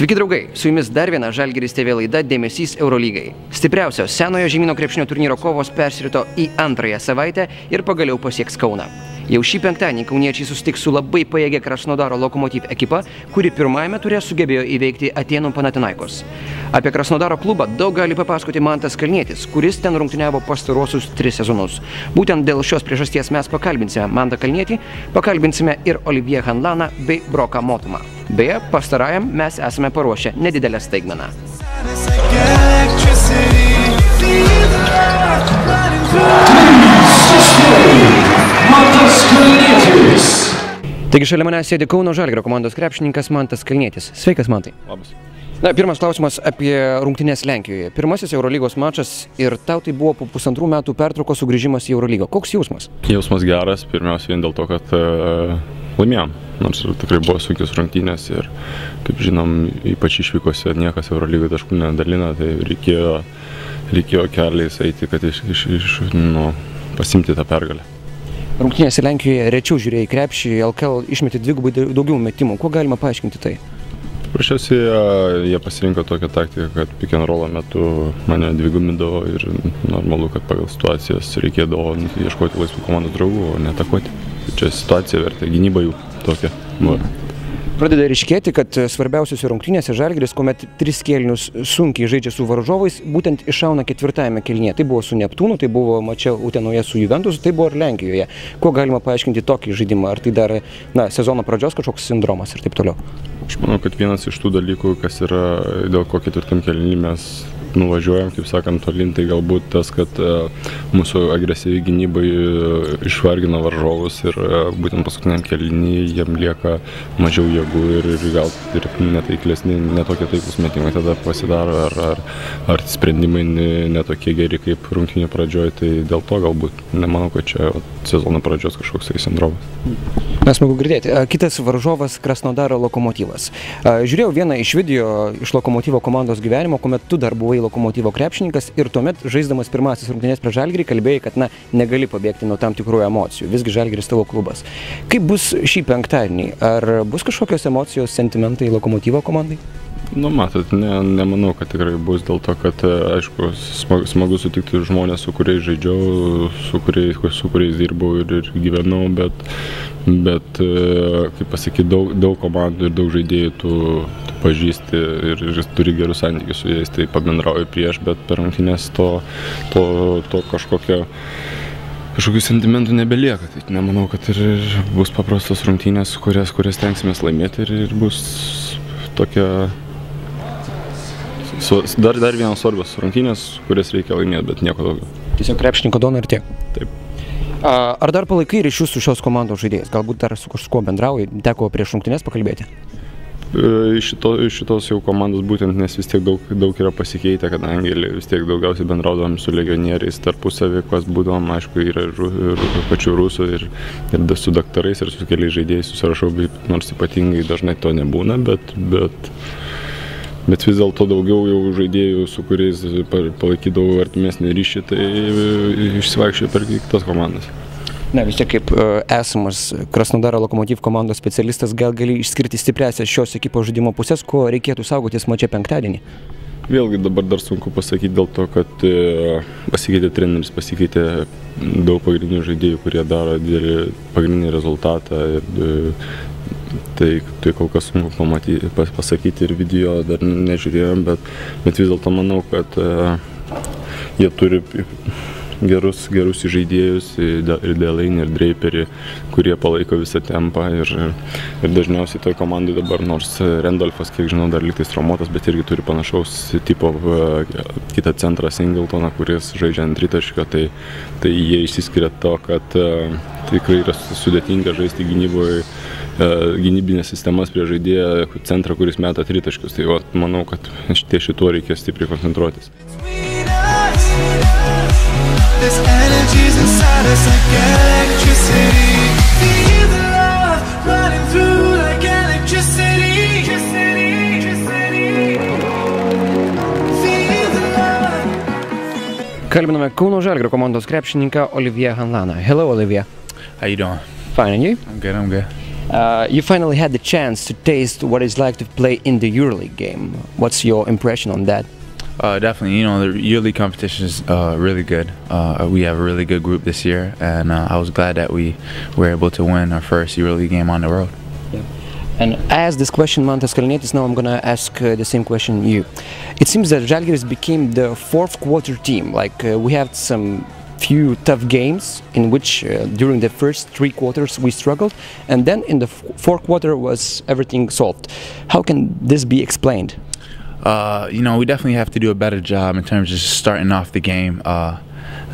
Sveiki draugai, su jumis dar viena Žalgiris TV laida Dėmesys Eurolygai. Stipriausios senojo žemynų krepšinio turnyro kovos persirito į antrąją savaitę ir pagaliau pasieks Kauną. Jau šį penktadienį kauniečiai susitiks su labai pajėgia Krasnodaro Lokomotiv ekipa, kuri pirmajame turė sugebėjo įveikti Atenų Panatinaikos. Apie Krasnodaro klubą daug gali papasakoti Mantas Kalnietis, kuris ten rungtyniavo pastaruosius tris sezonus. Būtent dėl šios priežasties mes pakalbinsime Mantą Kalnietį, pakalbinsime ir Olivier Hanlaną bei Broką Motumą. Beje, pastarajam mes esame paruošę nedidelę staigmeną. Electricity. Feel the light running through. Mantas Kalnietis. Taigi šalia manęs sėdi Kauno Žalgirio komandos krepšininkas Mantas Kalnietis. Sveikas, Mantai. Labas. Na, pirmas klausimas apie rungtynės Lenkijoje. Pirmasis Eurolygos mačas ir tau tai buvo po pusantrų metų pertraukos sugrįžimas į Eurolygą. Koks jausmas? Jausmas geras, pirmiausia vien dėl to, kad uh, laimėjom. Nors ir tikrai buvo sunkios rungtynės ir, kaip žinom, ypač išvykose niekas Eurolygoje taškų nedalina, tai reikėjo, reikėjo keliais eiti, kad iš, iš, iš, nu, pasimti tą pergalę. Rungtynėse Lenkijoje rečiau žiūrėjai krepšį, LKL išmetė dvigubai daugiau metimų. Kuo galima paaiškinti tai? Paprasčiausiai jie- jie pasirinko tokią taktiką, kad pick and roll metu mane dvigumindavo ir normalu, kad pagal situacijas reikėdavo ieškoti laisvų komandos draugų, o ne atakuoti. Tai čia situacija vertė gynyba jų tokia. buvo. Pradeda ryškėti, kad svarbiausiose rungtynėse Žalgiris, kuomet tris kėlinius sunkiai žaidžia su varžovais, būtent iššauna ketvirtajame kėlinėje. Tai buvo su Neptūnu, tai buvo mačia Utenoje su Juventus, tai buvo ir Lenkijoje. Kuo galima paaiškinti tokį žaidimą? Ar tai dar na, sezono pradžios kažkoks sindromas ir taip toliau? Aš manau, kad vienas iš tų dalykų, kas yra, dėl ko ketvirtam kelnį mes nuvažiuojam, kaip sakant, tolin, tai galbūt tas, kad e, mūsų agresyvi gynybai e, išvargina varžovus ir e, būtent paskutiniam kelnį jiem lieka mažiau jėgų ir, ir gal ir netaiklesni, netokie taiklus metimai tada pasidaro, ar, ar, ar sprendimai ne- netokie geri kaip rungtynių pradžioje, tai dėl to galbūt nemanau, kad čia sezono pradžios kažkoks tai sindromas. Na, smagu girdėti. Kitas varžovas Krasnodaro lokomotyvas. Žiūrėjau vieną iš video iš lokomotyvo komandos gyvenimo, kuomet tu dar buvai lokomotyvo krepšininkas ir tuomet žaisdamas pirmasis rungtynės prie Žalgirį kalbėjai, kad na, negali pabėgti nuo tam tikrų emocijų. Visgi Žalgiris tavo klubas. Kaip bus šį penktadienį? Ar bus kažkokios emocijos, sentimentai lokomotyvo komandai? Nu, matot, ne, nemanau, kad tikrai bus dėl to, kad, e, aišku, smagu, smagu sutikti žmonės, su kuriais žaidžiau, su kuriais, su kuriais dirbau ir, ir gyvenau, bet, bet e, kaip pasakyti, daug, daug komandų ir daug žaidėjų tu, tu pažįsti ir, ir turi gerus santykius su jais, tai pabendrauji prieš, bet per rungtynės to, to, to kažkokio kažkokių sentimentų nebelieka. Tai nemanau, kad ir ir bus paprastos rungtynės, kurias, kurias tenksimės laimėti ir, ir bus tokia Dar, dar vienos svarbios rungtynės, kurias reikia laimėti, bet nieko daugiau. Tiesiog krepšininko dona ir tiek. Taip. Ar dar palaikai ryšius su šios komandos žaidėjais? Galbūt dar su kažkuo bendrauji? Teko prieš rungtynės pakalbėti? E, Iš, šito, šitos jau komandos būtent, nes vis tiek daug, daug yra pasikeitę, kadangi vis tiek daugiausiai bendraudavom su legionieriais tarpusavį, kas būdavom, aišku, yra ir, ru- ir pačių rusų, ir, ir su daktarais, ir su keliais žaidėjais susirašau, nors ypatingai dažnai to nebūna, bet, bet, bet vis dėlto daugiau jau žaidėjų, su kuriais pa- palaikydavau artimesnį ryšį, tai e, išsivaikščioju per kitas komandas. Na vis tiek kaip e, esamas Krasnodaro lokomotyv komandos specialistas, gal gali išskirti stipresias šios ekipos žaidimo pusės, ko reikėtų saugotis mačia penktadienį? Vėlgi dabar dar sunku pasakyti dėl to, kad e, pasikeitė treneris, pasikeitė daug pagrindinių žaidėjų, kurie daro didelį pagrindinį rezultatą. Ir, tai, tai kol kas sunku pamatyti, pas, pasakyti ir video dar nežiūrėjom, bet, bet vis dėlto manau, kad e, jie turi gerus, gerus žaidėjus ir Delainį, ir Draperį, kurie palaiko visą tempą. Ir, ir dažniausiai toj komandai dabar, nors Randolfas, kiek žinau, dar liktais traumuotas, bet irgi turi panašaus tipo e, kitą centrą Singletoną, kuris žaidžia ant tritaškio, tai, tai jie išsiskiria to, kad e, tikrai yra sudėtinga žaisti gynyboje gynybinės sistemas prie žaidėjo centrą, kuris meta tritaškius. Tai va, manau, kad ties šituo reikia stipriai koncentruotis. Between us. This energy's inside us like electricity. Feel the love running through like electricity. Feel the love. Kalbiname Kauno Žalgirio komandos krepšininką Olivier Hanlaną. Hello, Olivier. How you doing? Fine, and you? I'm good. I'm good. Uh, you finally had the chance to taste what it's like to play in the EuroLeague game. What's your impression on that? Uh, definitely, you know, the EuroLeague competition is uh, really good. Uh, we have a really good group this year, and uh, I was glad that we were able to win our first EuroLeague game on the road. And as this question Mantas Kalnietis, now I'm gonna ask uh, the same question you. It seems that Žalgiris became the fourth quarter team. Like uh, we had some few tough games in which uh, during the first three quarters we struggled, and then in the fourth quarter was everything solved. How can this be explained? Uh, you know, we definitely have to do a better job in terms of just starting off the game uh,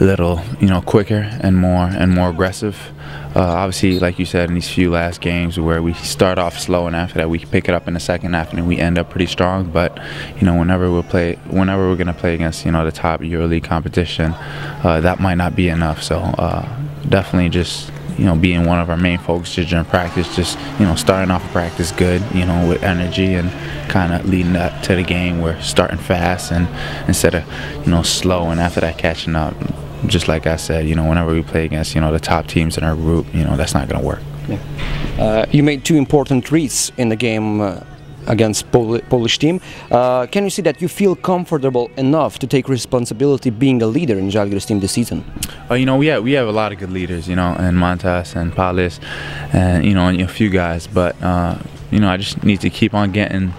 a little, you know, quicker and more and more aggressive. Uh, obviously, like you said, in these few last games where we start off slow and after that we pick it up in the second half and we end up pretty strong. But you know, whenever we play, whenever we're gonna play against you know the top EuroLeague competition, uh, that might not be enough. So uh, definitely just you know, being one of our main focuses during practice, just, you know, starting off practice good, you know, with energy and kind of leading up to the game. We're starting fast and instead of, you know, slow and after that catching up. Just like I said, you know, whenever we play against, you know, the top teams in our group, you know, that's not going to work. Uh, you made two important reads in the game uh, against Pol- Polish team. Uh, can you see that you feel comfortable enough to take responsibility being a leader in Žalgiris team this season? Uh, you know, we have we have a lot of good leaders, you know, and Mantas and Palis, and you know, and a few guys. But uh, you know, I just need to keep on getting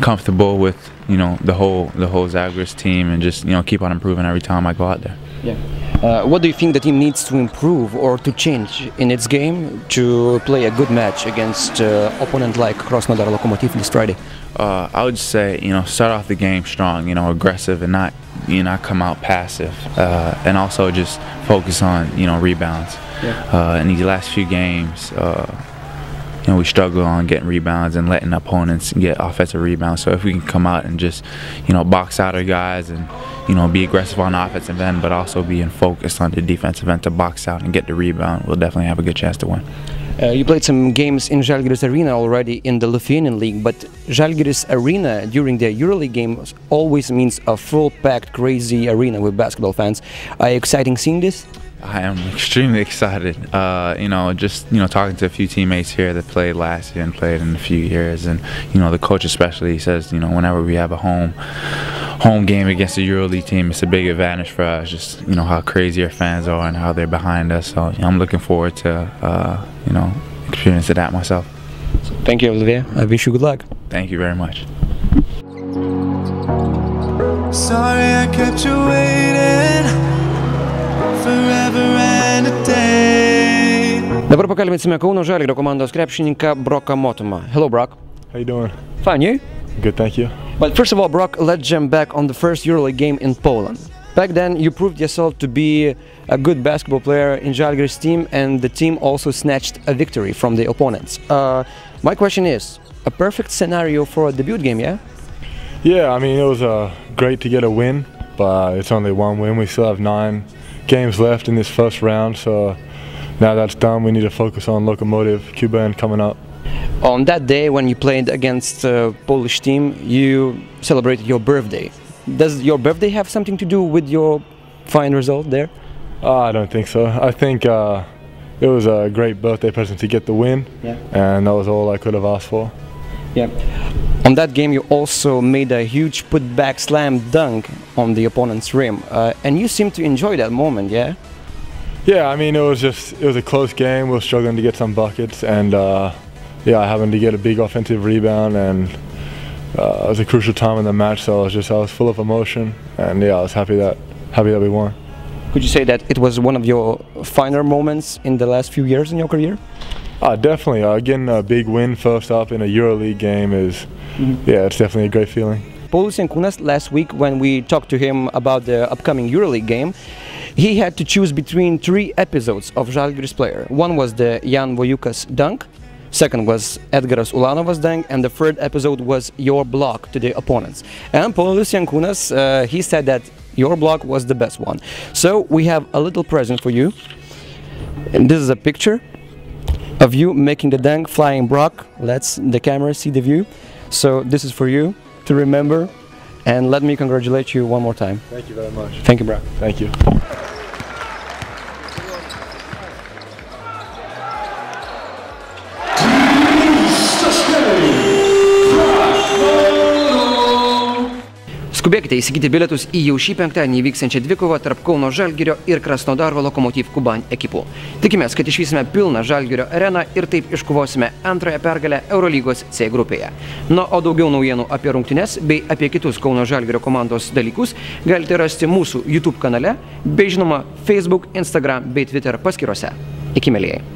comfortable with you know the whole the whole Žalgiris team, and just you know keep on improving every time I go out there. Yeah. Uh, what do you think the team needs to improve or to change in its game to play a good match against uh, opponent like Krasnodar Lokomotiv this Friday? Uh, I would say you know start off the game strong, you know, aggressive and not you know come out passive, uh, and also just focus on you know rebounds. Uh, in these last few games, uh, you know we struggle on getting rebounds and letting opponents get offensive rebounds. So if we can come out and just you know box out our guys and you know be aggressive on the offensive end, but also being focused on the defensive end to box out and get the rebound, we'll definitely have a good chance to win. Uh, you played some games in Žalgiris Arena already in the Lithuanian league, but Žalgiris Arena during the EuroLeague game always means a full-packed, crazy arena with basketball fans. Are you exciting seeing this? I am extremely excited. Uh, you know, just you know, talking to a few teammates here that played last year and played in a few years, and you know, the coach especially says, you know, whenever we have a home home game against a EuroLeague team, it's a big advantage for us. Just you know how crazy our fans are and how they're behind us. So you know, I'm looking forward to uh, you know experiencing that myself. Thank you, Olivier. I wish you good luck. Thank you very much. Sorry I kept you waiting Dabar pakalbėsime Kauno Žalgirio komandos krepšininką Broką Motumą. Hello, Brock. How you doing? Fine, you? Good, thank you. But first of all, Brock, let's jump back on the first EuroLeague game in Poland. Back then, you proved yourself to be a good basketball player in Žalgiris team, and the team also snatched a victory from the opponents. Uh, my question is, a perfect scenario for a debut game, yeah? Yeah, I mean it was uh, great to get a win, but it's only one win. We still have nine games left in this first round, so now that's done. We need to focus on Lokomotiv Kuban coming up. On that day when you played against uh, Polish team, you celebrated your birthday. Does your birthday have something to do with your fine result there? Uh, I don't think so. I think uh, it was a great birthday present to get the win, Yeah. and that was all I could have asked for. Yeah. On that game, you also made a huge put-back slam dunk on the opponent's rim, uh, and you seem to enjoy that moment, yeah? Yeah, I mean it was just it was a close game. We were struggling to get some buckets, and uh, yeah, having to get a big offensive rebound, and uh, it was a crucial time in the match. So I was just I was full of emotion, and yeah, I was happy that happy that we won. Could you say that it was one of your finer moments in the last few years in your career? Uh, definitely, uh, getting a big win first up in a EuroLeague game is yeah, it's definitely a great feeling. Paulius Jankunas last week when we talked to him about the upcoming EuroLeague game, he had to choose between three episodes of Žalgiris player. One was the Javtokas dunk, second was Edgaras Ulanovas dunk, and the third episode was your block to the opponents. And Paulius Jankunas, uh, he said that your block was the best one. So we have a little present for you. And this is a picture of you making the dunk flying block. Let's the camera see the view. So this is for you to remember. And let me congratulate you one more time. Thank you very much. Thank you, bro. Thank you. Skubėkite įsigyti bilietus į jau šį penktadienį vyksiančią dvikovą tarp Kauno Žalgirio ir Krasnodaro Lokomotiv Kuban ekipų. Tikimės, kad išvysime pilną Žalgirio areną ir taip iškovosime antrąją pergalę Eurolygos C grupėje. Na, o daugiau naujienų apie rungtynes bei apie kitus Kauno Žalgirio komandos dalykus galite rasti mūsų YouTube kanale bei žinoma Facebook, Instagram bei Twitter paskyrose. Iki mėlyjei.